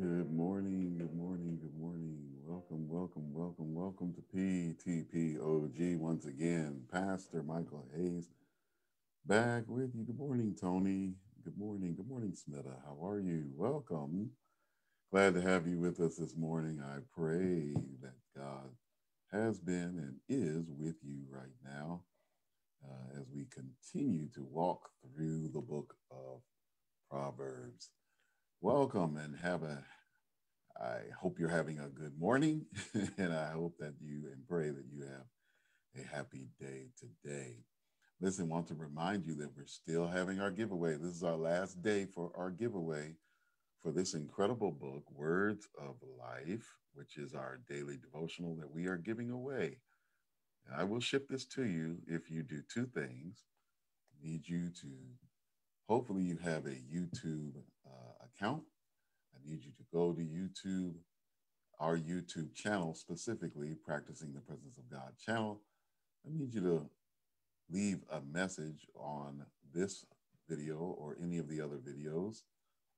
Good morning, good morning, good morning. Welcome, welcome, welcome, welcome to PTPOG once again. Pastor Michael Hayes back with you. Good morning, Tony. Good morning, good morning, Smita. How are you? Welcome. Glad to have you with us this morning. I pray that God has been and is with you right now uh, as we continue to walk through the book of Proverbs. Welcome and have a I hope you're having a good morning, and I hope that you and pray that you have a happy day today. Listen, want to remind you that we're still having our giveaway. This is our last day for our giveaway for this incredible book, Words of Life, which is our daily devotional that we are giving away. And I will ship this to you if you do two things. I need you to, hopefully, you have a YouTube uh, account I need you to go to YouTube, our YouTube channel specifically, Practicing the Presence of God channel. I need you to leave a message on this video or any of the other videos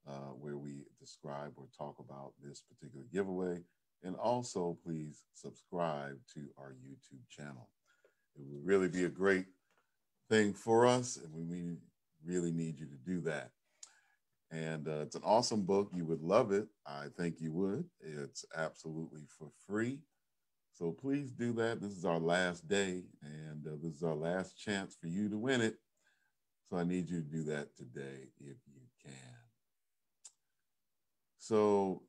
uh, where we describe or talk about this particular giveaway. And also, please subscribe to our YouTube channel. It would really be a great thing for us, and we really need you to do that. And uh, it's an awesome book. You would love it. I think you would. It's absolutely for free. So please do that. This is our last day, and uh, this is our last chance for you to win it. So I need you to do that today if you can. So,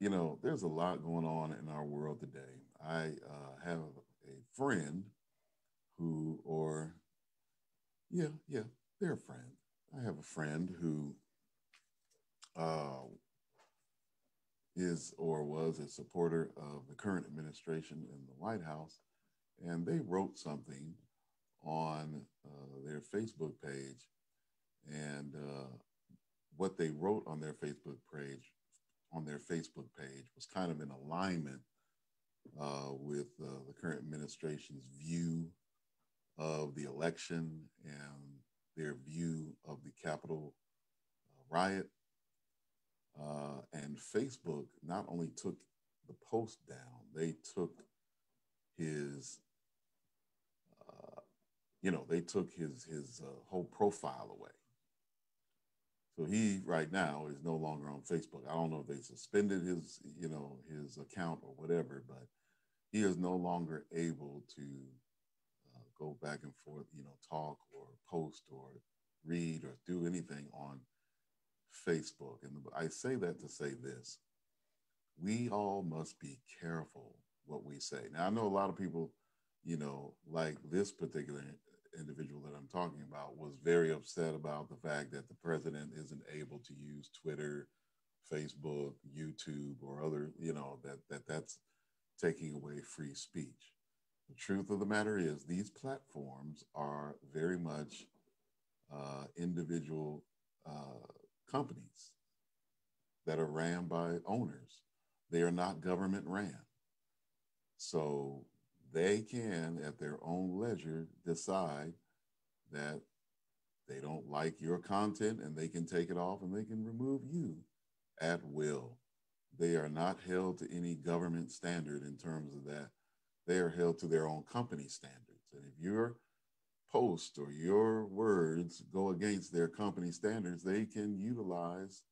you know, there's a lot going on in our world today. I uh, have a friend who, or, yeah, yeah, they're a friend I have a friend who uh, is or was a supporter of the current administration in the White House, and they wrote something on uh, their Facebook page. And uh, what they wrote on their Facebook page on their Facebook page was kind of in alignment uh, with uh, the current administration's view of the election and their view of the Capitol uh, riot. Uh, and Facebook not only took the post down, they took his, uh, you know, they took his his uh, whole profile away. So he right now is no longer on Facebook. I don't know if they suspended his, you know, his account or whatever, but he is no longer able to go back and forth, you know, talk or post or read or do anything on Facebook. And I say that to say this we all must be careful what we say. Now, I know a lot of people, you know, like this particular individual that I'm talking about was very upset about the fact that the president isn't able to use Twitter, Facebook, YouTube, or other, you know, that, that that's taking away free speech. The truth of the matter is, these platforms are very much uh, individual uh, companies that are ran by owners. They are not government ran. So they can, at their own leisure, decide that they don't like your content and they can take it off and they can remove you at will. They are not held to any government standard in terms of that they are held to their own company standards. And if your post or your words go against their company standards, they can utilize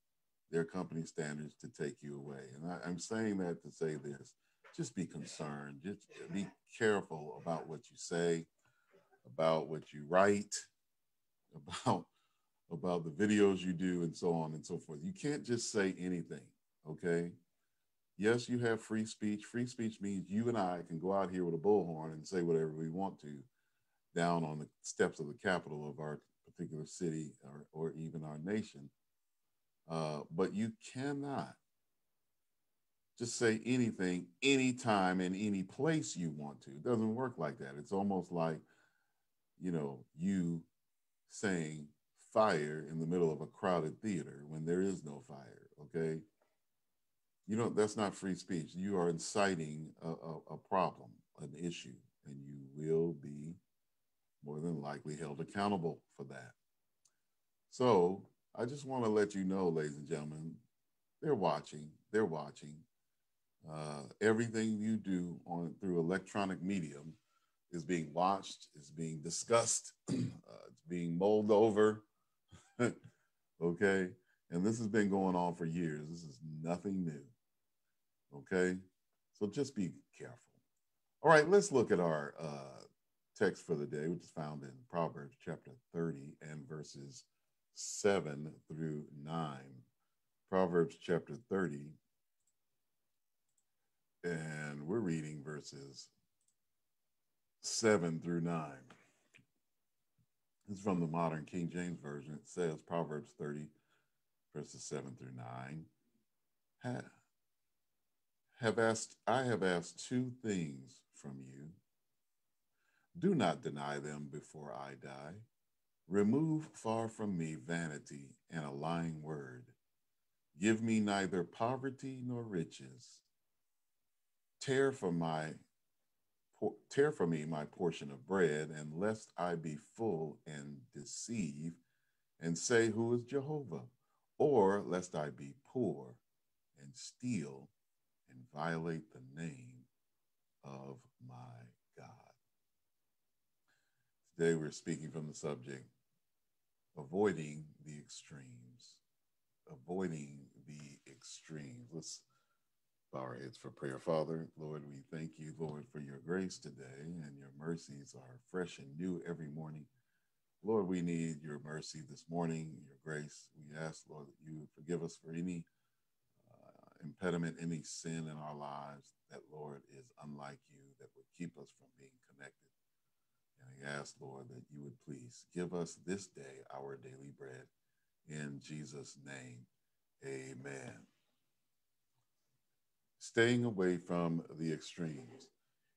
their company standards to take you away. And I, am saying that to say this just be concerned, just be careful about what you say, about what you write, about about the videos you do and so on and so forth. You can't just say anything, okay? Yes, you have free speech. Free speech means you and I can go out here with a bullhorn and say whatever we want to down on the steps of the capital of our particular city or, or even our nation. Uh, but you cannot just say anything, anytime, in any place you want to. It doesn't work like that. It's almost like, you know, you saying fire in the middle of a crowded theater when there is no fire, okay? You know that's not free speech you are inciting a, a, a, problem an issue and you will be more than likely held accountable for that so i just want to let you know ladies and gentlemen they're watching. They're watching. Uh, everything you do on through electronic medium is being watched, is being discussed, uh, it's being mulled over. okay, and this has been going on for years. This is nothing new. Okay, so just be careful. All right, let's look at our uh, text for the day, which is found in Proverbs chapter 30 and verses 7 through 9. Proverbs chapter 30, and we're reading verses 7 through 9. This is from the modern King James Version. It says, Proverbs 30, verses 7 through 9. Have asked, I have asked two things from you. Do not deny them before I die. Remove far from me vanity and a lying word. Give me neither poverty nor riches. Tear from my tear from me my portion of bread, and lest I be full and deceive, and say, Who is Jehovah? Or lest I be poor and steal and violate the name of my God. Today we're speaking from the subject avoiding the extremes. Avoiding the extremes. Let's bow our heads for prayer. Father, Lord, we thank you, Lord, for your grace today, and your mercies are fresh and new every morning. Lord, we need your mercy this morning, your grace. We ask, Lord, that you forgive us for any impediment, any sin in our lives that, Lord, is unlike you, that would keep us from being connected. And I ask, Lord, that you would please give us this day our daily bread. In Jesus' name, amen. Staying away from the extremes.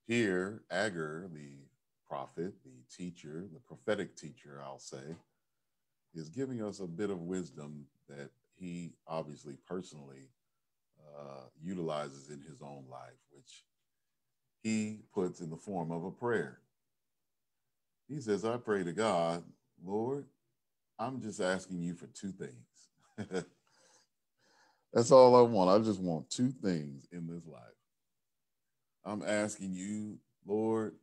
Here, Agur, the prophet, the teacher, the prophetic teacher, I'll say, is giving us a bit of wisdom that he obviously personally uh, utilizes in his own life, which he puts in the form of a prayer. He says, I pray to God, Lord, I'm just asking you for two things. That's all I want. I just want two things in this life. I'm asking you, Lord,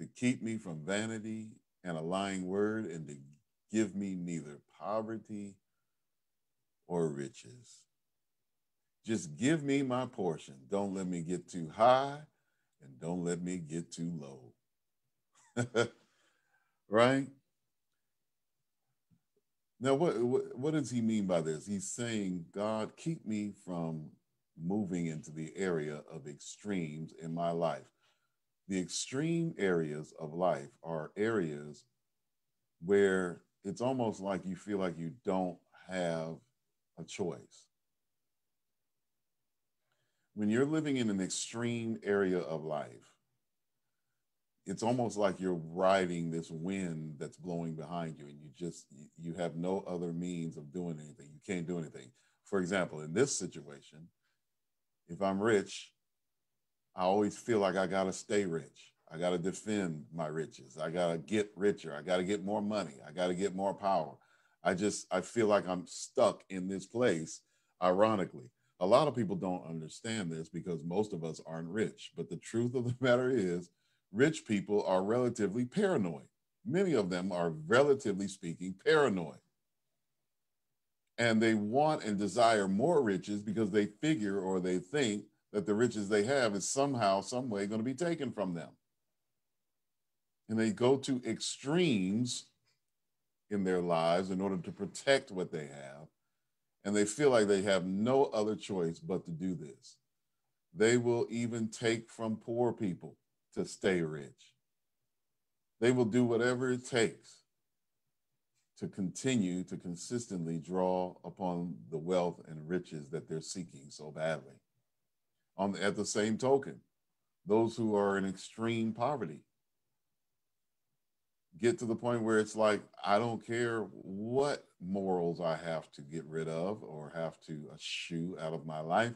to keep me from vanity and a lying word and to give me neither poverty or riches. Just give me my portion. Don't let me get too high and don't let me get too low. right? Now, what, what, what does he mean by this? He's saying, God, keep me from moving into the area of extremes in my life. The extreme areas of life are areas where it's almost like you feel like you don't have a choice. When you're living in an extreme area of life, it's almost like you're riding this wind that's blowing behind you and you just you have no other means of doing anything. You can't do anything. For example in this situation if i'm rich i always feel like i got to stay rich. I got to defend my riches. I got to get richer. I got to get more money. I got to get more power. I just i feel like i'm stuck in this place ironically a lot of people don't understand this because most of us aren't rich but the truth of the matter is rich people are relatively paranoid. Many of them are, relatively speaking, paranoid. And they want and desire more riches because they figure or they think that the riches they have is somehow, some way going to be taken from them. And they go to extremes in their lives in order to protect what they have. And they feel like they have no other choice but to do this. They will even take from poor people to stay rich. They will do whatever it takes to continue to consistently draw upon the wealth and riches that they're seeking so badly. On the, at the same token, those who are in extreme poverty get to the point where it's like I don't care what morals I have to get rid of or have to eschew out of my life.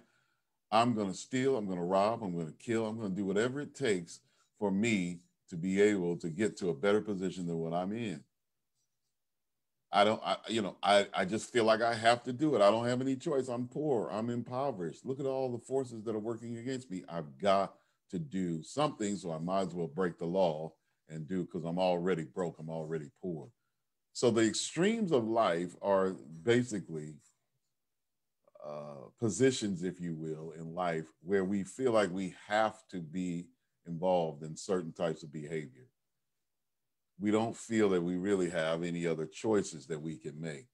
I'm going to steal, I'm going to rob, I'm going to kill, I'm going to do whatever it takes for me to be able to get to a better position than what I'm in. I don't, I, you know, I, I just feel like I have to do it. I don't have any choice. I'm poor. I'm impoverished. Look at all the forces that are working against me. I've got to do something. So I might as well break the law and do because I'm already broke. I'm already poor. So the extremes of life are basically uh, positions, if you will, in life where we feel like we have to be involved in certain types of behavior. We don't feel that we really have any other choices that we can make.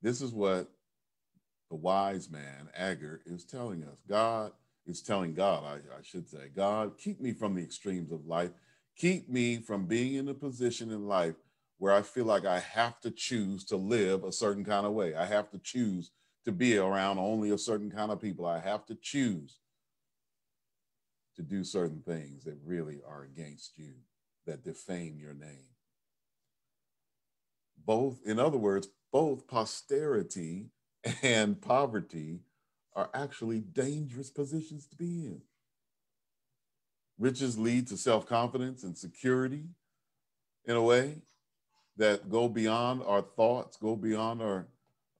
This is what the wise man, Agur, is telling us. God is telling God, I, I should say, God, keep me from the extremes of life. Keep me from being in a position in life where I feel like I have to choose to live a certain kind of way. I have to choose to be around only a certain kind of people. I have to choose to do certain things that really are against you, that defame your name. Both, in other words, both posterity and poverty are actually dangerous positions to be in. Riches lead to self confidence and security in a way that go beyond our thoughts, go beyond our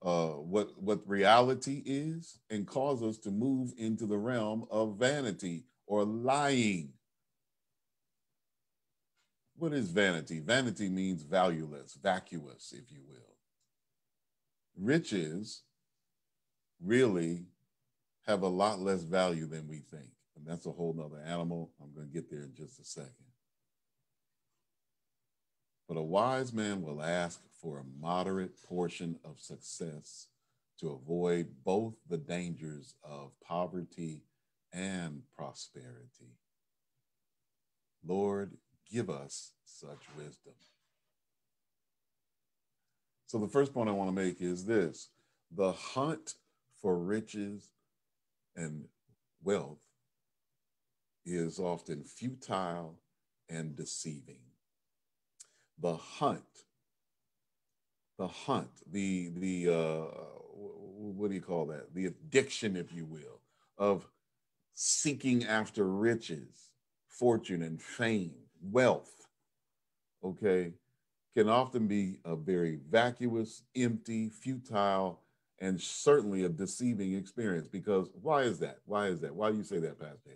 uh, what what reality is, and cause us to move into the realm of vanity or lying. What is vanity? Vanity means valueless, vacuous, if you will. Riches really have a lot less value than we think. And that's a whole nother animal. I'm going to get there in just a second. But a wise man will ask for a moderate portion of success to avoid both the dangers of poverty and prosperity. Lord, give us such wisdom. So, the first point I want to make is this the hunt for riches and wealth is often futile and deceiving. The hunt, the hunt, the the uh, what do you call that? The addiction, if you will, of seeking after riches, fortune, and fame, wealth, okay, can often be a very vacuous, empty, futile, and certainly a deceiving experience. Because why is that? Why is that? Why do you say that, Pastor?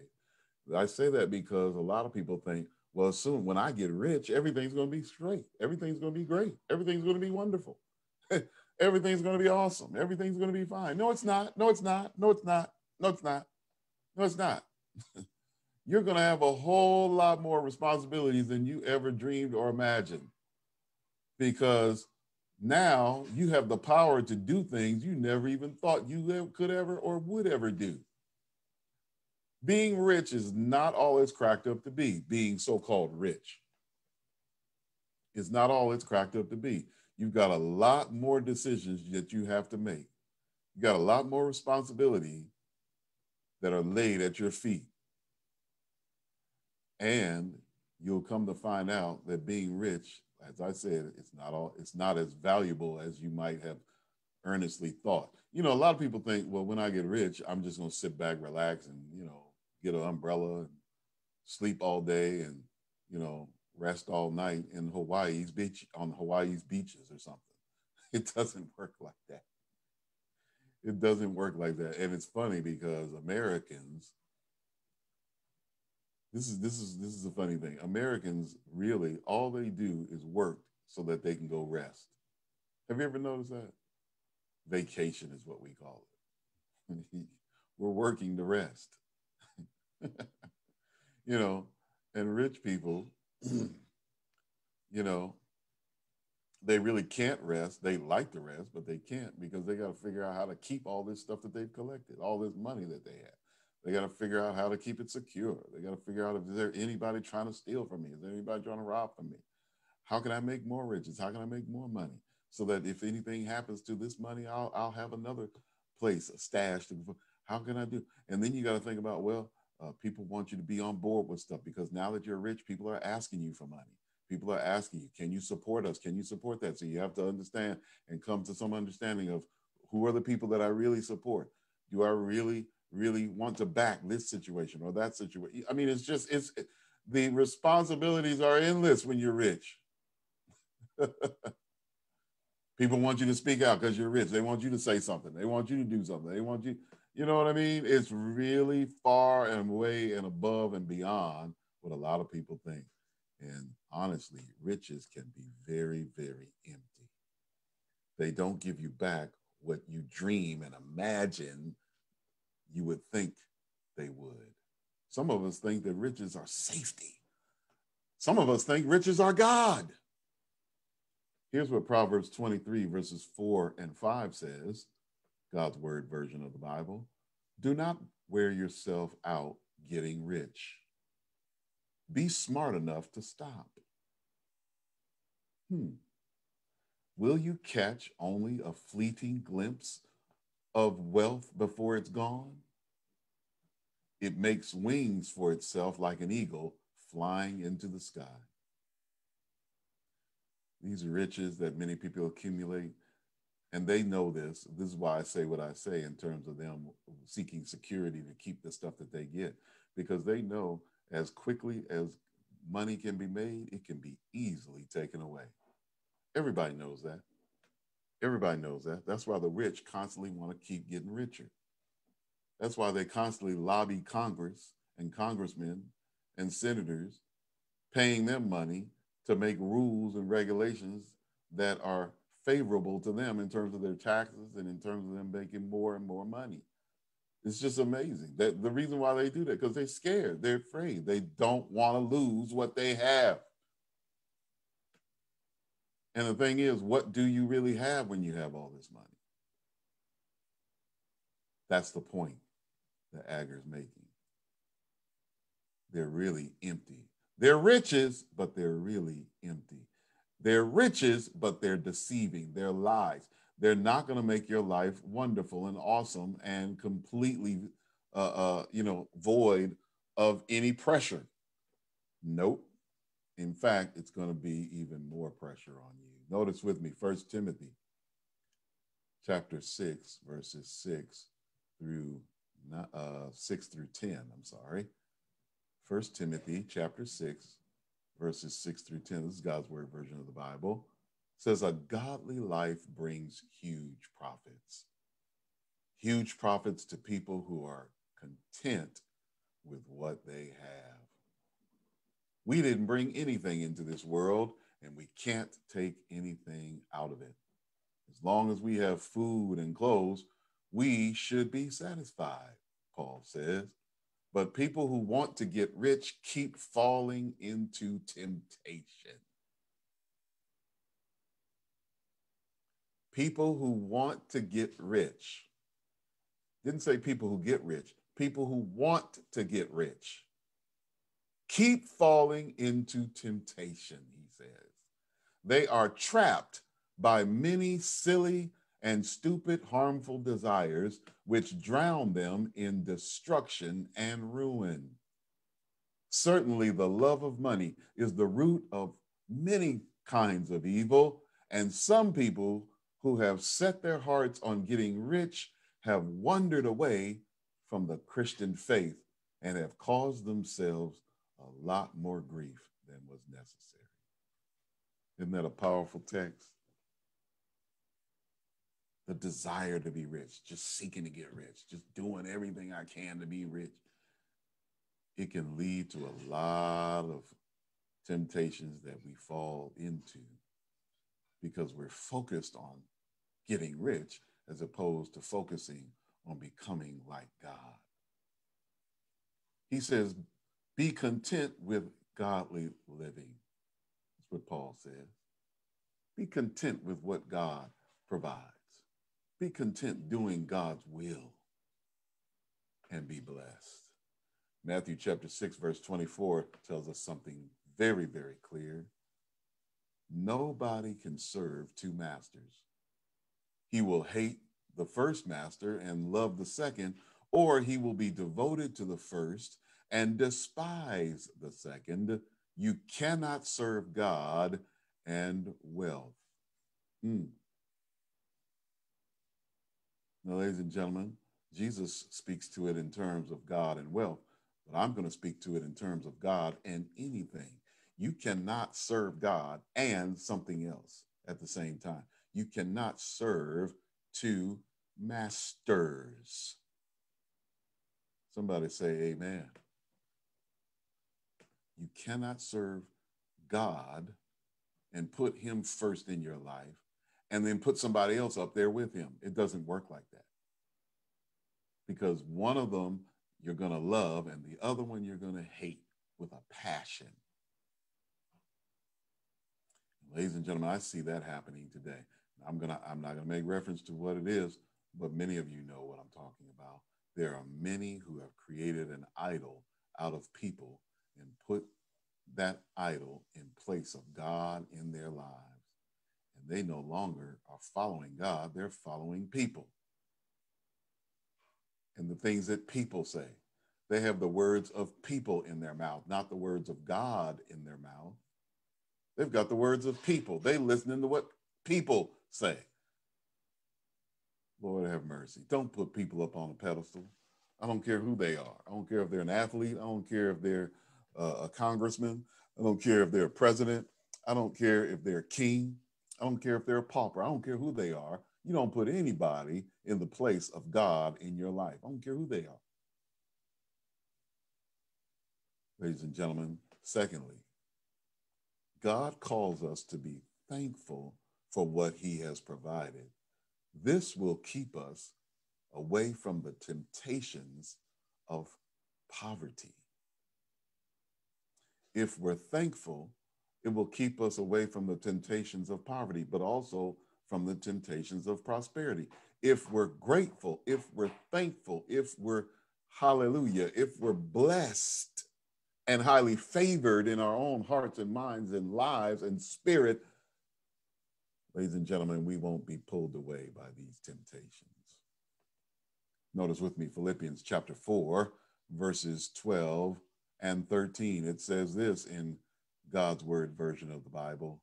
I say that because a lot of people think, well, soon when I get rich, everything's going to be straight. Everything's going to be great. Everything's going to be wonderful. everything's going to be awesome. Everything's going to be fine. No, it's not. No, it's not. No, it's not. No, it's not. No, it's not. You're going to have a whole lot more responsibilities than you ever dreamed or imagined because now you have the power to do things you never even thought you could ever or would ever do. Being rich is not all it's cracked up to be, being so called rich. It's not all it's cracked up to be. You've got a lot more decisions that you have to make. You got a lot more responsibility that are laid at your feet. And you'll come to find out that being rich, as I said, it's not all it's not as valuable as you might have earnestly thought. You know, a lot of people think, well, when I get rich, I'm just gonna sit back, relax, and you know, get an umbrella and sleep all day and you know, rest all night in Hawaii's beach on Hawaii's beaches or something. It doesn't work like that it doesn't work like that. And it's funny because Americans, this is this is this is a funny thing. Americans really all they do is work so that they can go rest. Have you ever noticed that? Vacation is what we call it. We're working to rest. you know, and rich people, you know, they really can't rest. They like to rest, but they can't because they got to figure out how to keep all this stuff that they've collected, all this money that they have. They got to figure out how to keep it secure. They got to figure out if there anybody trying to steal from me? Is there anybody trying to rob from me? How can I make more riches? How can I make more money? So that if anything happens to this money, I'll, I'll have another place, stashed. how can I do? And then you got to think about, well, uh, people want you to be on board with stuff because now that you're rich, people are asking you for money. People are asking you, can you support us? Can you support that? So you have to understand and come to some understanding of who are the people that I really support? Do I really, really want to back this situation or that situation? I mean, it's just, it's the responsibilities are endless when you're rich. People want you to speak out because you're rich. They want you to say something. They want you to do something. They want you, you know what I mean? It's really far and way and above and beyond what a lot of people think. And honestly, riches can be very, very empty. They don't give you back what you dream and imagine you would think they would. Some of us think that riches are safety. Some of us think riches are God. Here's what Proverbs 23, verses 4 and 5 says God's word version of the Bible. Do not wear yourself out getting rich. Be smart enough to stop. Hmm. Will you catch only a fleeting glimpse of wealth before it's gone? It makes wings for itself like an eagle flying into the sky. These riches that many people accumulate, and they know this. This is why I say what I say in terms of them seeking security to keep the stuff that they get, because they know as quickly as money can be made, it can be easily taken away. Everybody knows that. Everybody knows that. That's why the rich constantly want to keep getting richer. That's why they constantly lobby Congress and congressmen and senators, paying them money to make rules and regulations that are favorable to them in terms of their taxes and in terms of them making more and more money. It's just amazing. That the reason why they do that because they're scared, they're afraid, they don't want to lose what they have. And the thing is, what do you really have when you have all this money? That's the point that Agur's making. They're really empty. They're riches, but they're really empty. They're riches, but they're deceiving. They're lies. They're not going to make your life wonderful and awesome and completely, uh, uh, you know, void of any pressure. Nope. In fact, it's going to be even more pressure on you. Notice with me, First Timothy chapter 6, verses 6 through uh, 6 through 10. I'm sorry. First Timothy chapter 6, verses 6 through 10. This is God's word version of the Bible. It says, A godly life brings huge profits. Huge profits to people who are content with what they have. We didn't bring anything into this world, and we can't take anything out of it. As long as we have food and clothes, we should be satisfied, Paul says. But people who want to get rich keep falling into temptation. People who want to get rich. Didn't say people who get rich, people who want to get rich. Keep falling into temptation, he says. They are trapped by many silly and stupid, harmful desires which drown them in destruction and ruin. Certainly, the love of money is the root of many kinds of evil, and some people who have set their hearts on getting rich have wandered away from the Christian faith and have caused themselves a lot more grief than was necessary. Isn't that a powerful text? The desire to be rich, just seeking to get rich, just doing everything I can to be rich, it can lead to a lot of temptations that we fall into because we're focused on getting rich as opposed to focusing on becoming like God. He says, be content with godly living. That's what Paul says. Be content with what God provides. Be content doing God's will and be blessed. Matthew chapter 6, verse 24 tells us something very, very clear. Nobody can serve two masters. He will hate the first master and love the second, or he will be devoted to the first and despise the second. You cannot serve God and wealth. Mm. Now, ladies and gentlemen, Jesus speaks to it in terms of God and wealth, but I'm going to speak to it in terms of God and anything. You cannot serve God and something else at the same time. You cannot serve two masters. Somebody say amen. You cannot serve God and put him first in your life and then put somebody else up there with him. It doesn't work like that. Because one of them you're going to love and the other one you're going to hate with a passion. Ladies and gentlemen, I see that happening today. I'm gonna I'm not gonna make reference to what it is, but many of you know what I'm talking about. There are many who have created an idol out of people and put that idol in place of God in their lives. They no longer are following God, they're following people. And the things that people say. They have the words of people in their mouth, not the words of God in their mouth. They've got the words of people. They listening to what people say. Lord have mercy. Don't put people up on a pedestal. I don't care who they are. I don't care if they're an athlete. I don't care if they're uh, a congressman. I don't care if they're a president. I don't care if they're a king. I don't care if they're a pauper. I don't care who they are. You don't put anybody in the place of God in your life. I don't care who they are. Ladies and gentlemen, secondly, God calls us to be thankful for what he has provided. This will keep us away from the temptations of poverty. If we're thankful, it will keep us away from the temptations of poverty, but also from the temptations of prosperity. If we're grateful, if we're thankful, if we're hallelujah, if we're blessed, and highly favored in our own hearts and minds and lives and spirit, ladies and gentlemen, we won't be pulled away by these temptations. Notice with me Philippians chapter 4, verses 12 and 13. It says this in God's Word version of the Bible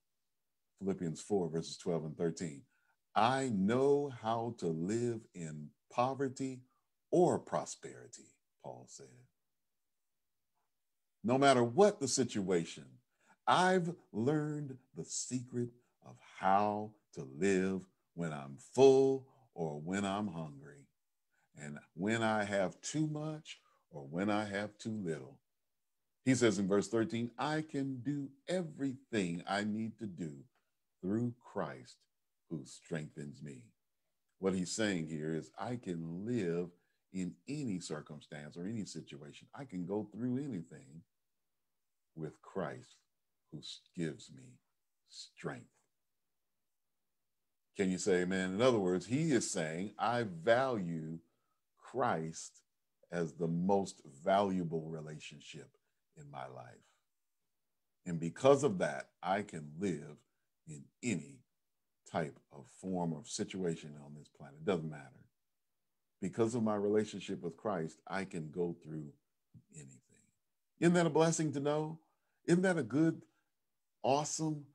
Philippians 4, verses 12 and 13. I know how to live in poverty or prosperity, Paul said no matter what the situation. I've learned the secret of how to live when I'm full or when I'm hungry, and when I have too much or when I have too little. He says in verse 13, I can do everything I need to do through Christ who strengthens me. What he's saying here is, I can live in any circumstance or any situation. I can go through anything with Christ who gives me strength. Can you say amen? In other words, he is saying, I value Christ as the most valuable relationship in my life. And because of that, I can live in any type of form or situation on this planet. It doesn't matter. Because of my relationship with Christ, I can go through anything. Isn't that a blessing to know? Isn't that a good, awesome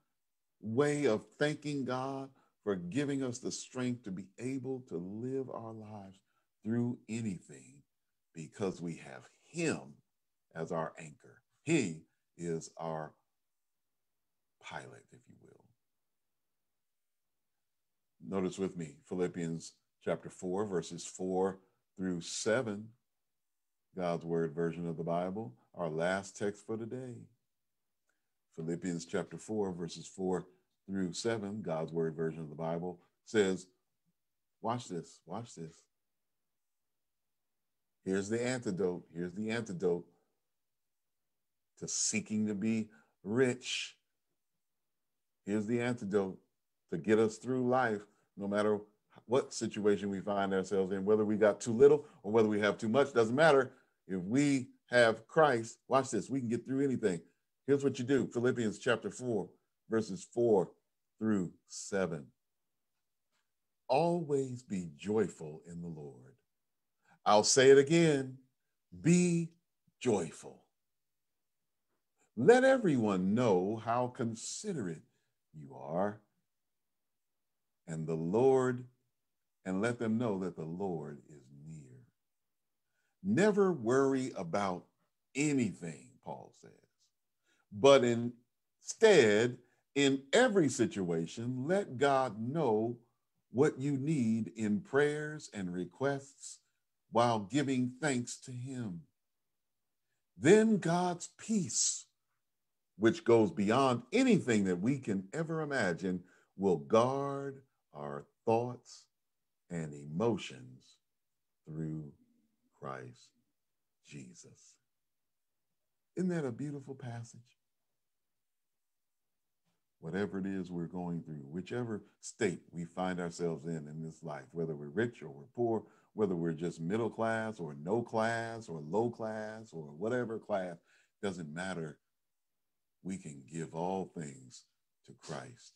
way of thanking God for giving us the strength to be able to live our lives through anything because we have Him as our anchor? He is our pilot, if you will. Notice with me Philippians chapter 4, verses 4 through 7, God's Word version of the Bible, our last text for today. Philippians chapter 4, verses 4 through 7, God's Word version of the Bible, says, Watch this, watch this. Here's the antidote. Here's the antidote to seeking to be rich. Here's the antidote to get us through life, no matter what situation we find ourselves in, whether we got too little or whether we have too much, doesn't matter. If we have Christ, watch this, we can get through anything. Here's what you do Philippians chapter 4, verses 4 through 7. Always be joyful in the Lord. I'll say it again be joyful. Let everyone know how considerate you are, and the Lord, and let them know that the Lord is near. Never worry about anything, Paul says but instead In every situation, let God know what you need in prayers and requests while giving thanks to Him. Then God's peace, which goes beyond anything that we can ever imagine, will guard our thoughts and emotions through Christ Jesus. Isn't that a beautiful passage? Whatever it is we're going through, whichever state we find ourselves in in this life, whether we're rich or we're poor, whether we're just middle class or no class or low class or whatever class, doesn't matter. We can give all things to Christ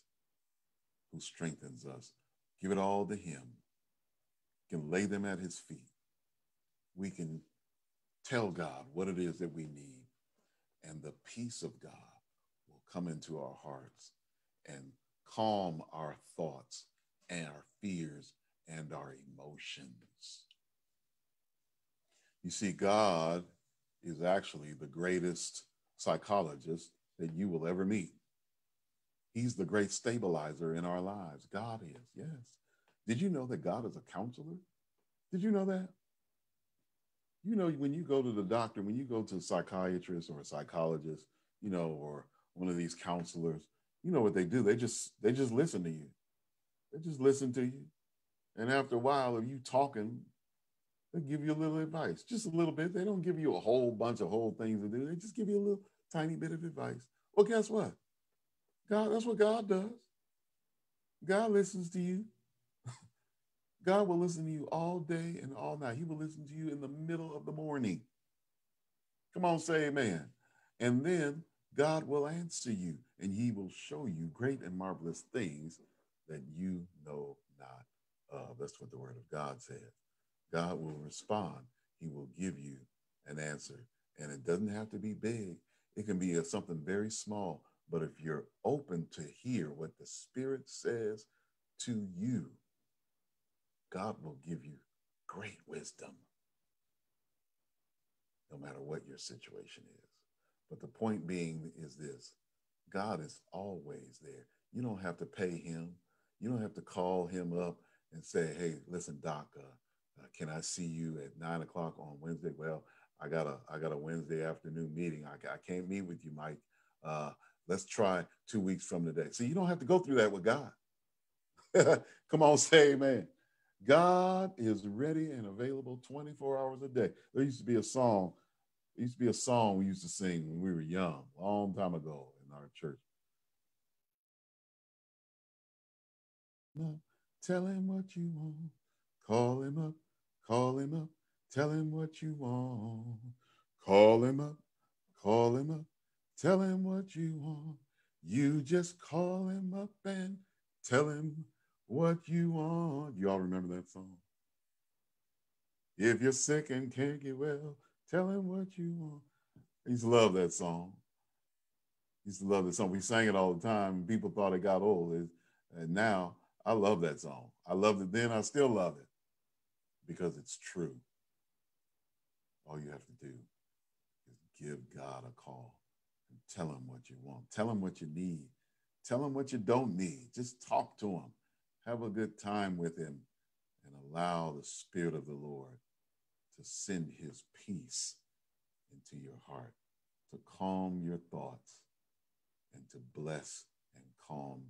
who strengthens us. Give it all to Him. We can lay them at His feet. We can tell God what it is that we need, and the peace of God will come into our hearts and calm our thoughts and our fears and our emotions. You see, God is actually the greatest psychologist that you will ever meet. He's the great stabilizer in our lives. God is, yes. Did you know that God is a counselor? Did you know that? You know, when you go to the doctor, when you go to a psychiatrist or a psychologist, you know, or one of these counselors, you know what they do? They just they just listen to you. They just listen to you. And after a while of you talking, they give you a little advice, just a little bit. They don't give you a whole bunch of whole things to do. They just give you a little tiny bit of advice. Well, guess what? God, that's what God does. God listens to you. God will listen to you all day and all night. He will listen to you in the middle of the morning. Come on, say amen. And then God will answer you and he will show you great and marvelous things that you know not of. That's what the word of God says. God will respond. He will give you an answer. And it doesn't have to be big. It can be something very small, but if you're open to hear what the Spirit says to you, God will give you great wisdom, no matter what your situation is. But the point being is this God is always there. You don't have to pay him, you don't have to call him up and say, hey, listen, Doc, uh, uh, can I see you at nine o'clock on Wednesday? Well, I got a I got a Wednesday afternoon meeting. I, I can't meet with you, Mike. Uh, Let's try two weeks from today. So you don't have to go through that with God. Come on, say amen. God is ready and available 24 hours a day. There used to be a song, there used to be a song we used to sing when we were young, long time ago in our church. No, tell him what you want. Call him up, call him up, tell him what you want. Call him up, call him up, Tell him what you want. You just call him up and tell him what you want. You all remember that song? If you're sick and can't get well, tell him what you want. I used to love that song. I used to love that song. We sang it all the time. People thought it got old. And now I love that song. I loved it then. I still love it because it's true. All you have to do is give God a call. And tell him what you want. Tell him what you need. Tell him what you don't need. Just talk to him. Have a good time with him and allow the Spirit of the Lord to send his peace into your heart, to calm your thoughts, and to bless and calm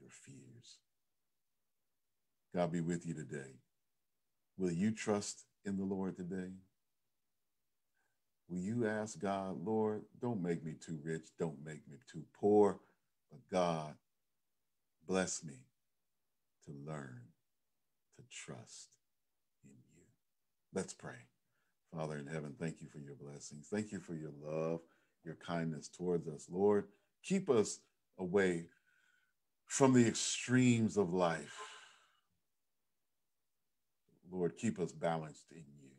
your fears. God be with you today. Will you trust in the Lord today? Will you ask God, Lord, don't make me too rich, don't make me too poor, but God, bless me to learn to trust in you. Let's pray. Father in heaven, thank you for your blessings. Thank you for your love, your kindness towards us. Lord, keep us away from the extremes of life. Lord, keep us balanced in you.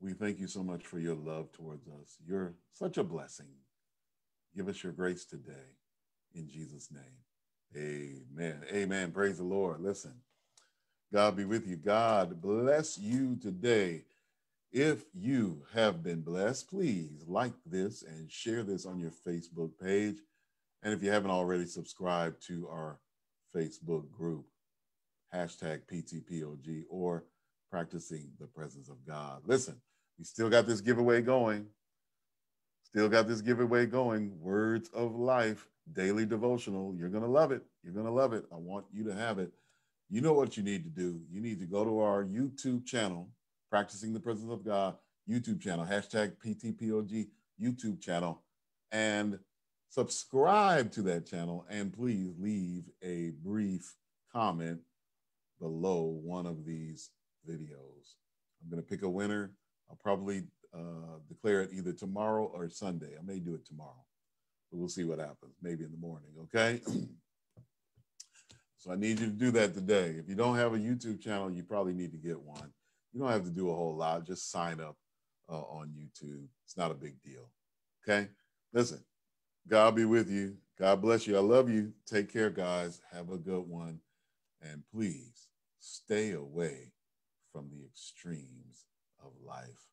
We thank you so much for your love towards us. You're such a blessing. Give us your grace today. In Jesus' name. Amen. Amen. Praise the Lord. Listen, God be with you. God bless you today. If you have been blessed, please like this and share this on your Facebook page. And if you haven't already subscribed to our Facebook group, hashtag PTPOG or practicing the presence of God. Listen, we still got this giveaway going. Still got this giveaway going. Words of Life daily devotional. You're going to love it. You're going to love it. I want you to have it. You know what you need to do. You need to go to our YouTube channel, Practicing the Presence of God YouTube channel, hashtag PTPOG YouTube channel, and subscribe to that channel. And please leave a brief comment below one of these videos. I'm going to pick a winner. I'll probably uh, declare it either tomorrow or Sunday. I may do it tomorrow, but we'll see what happens, maybe in the morning, okay? so I need you to do that today. If you don't have a YouTube channel, you probably need to get one. You don't have to do a whole lot, just sign up uh, on YouTube. It's not a big deal, okay? Listen, God be with you. God bless you. I love you. Take care, guys. Have a good one. And please stay away from the extremes of life,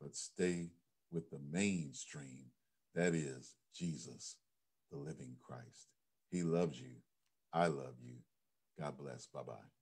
but stay with the mainstream. That is Jesus, the living Christ. He loves you. I love you. God bless. Bye bye.